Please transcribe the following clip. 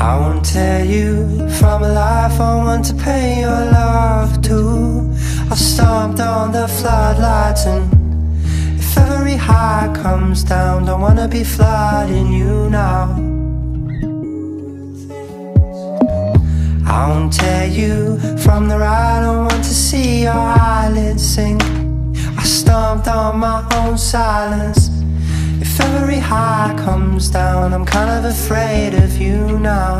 I won't tell you from a life I want to pay your love to. I stomped on the floodlights and if every high comes down, don't wanna be flooding you now. I won't tell you from the ride I want to see your eyelids sink. I stomped on my own silence. Every high comes down, I'm kind of afraid of you now.